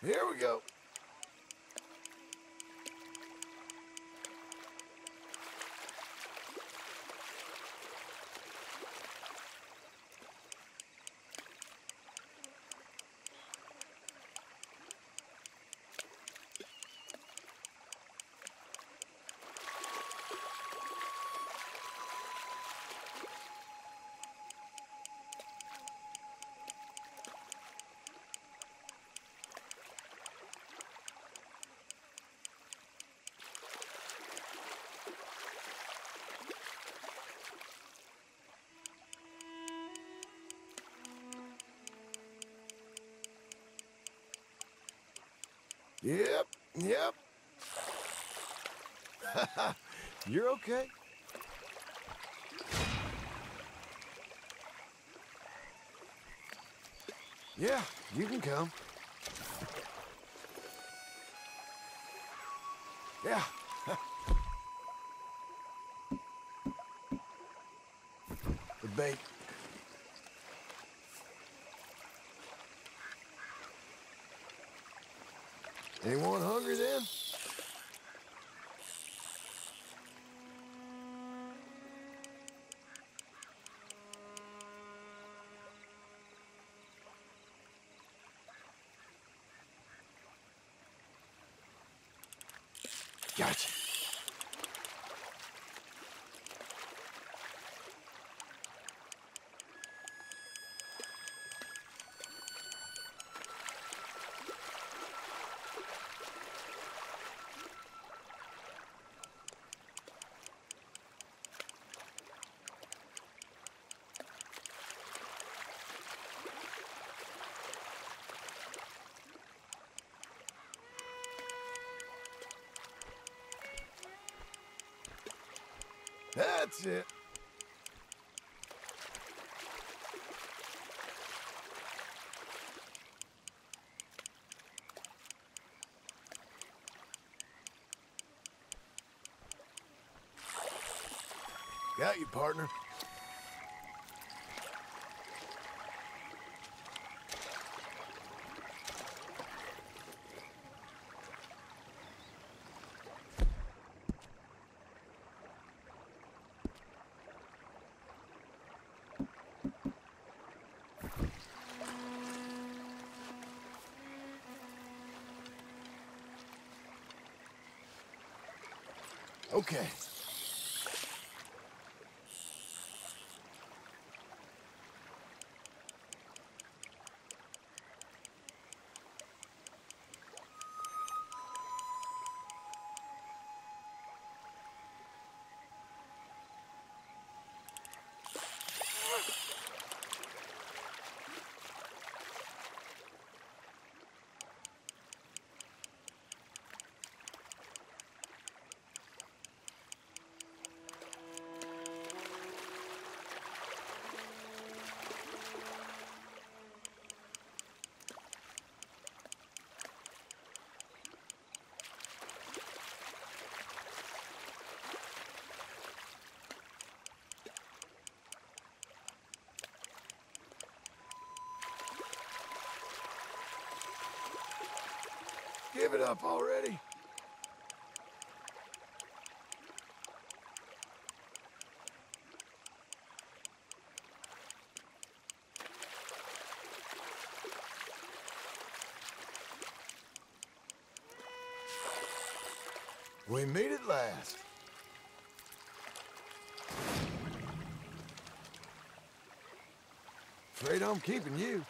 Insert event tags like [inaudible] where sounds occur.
Here we go. Yep, yep. [laughs] You're okay. Yeah, you can come. Yeah. [laughs] the bait. Anyone hungry then? Gotcha. That's it. Got you, partner. Okay. Give it up already. We meet at last. Afraid I'm keeping you.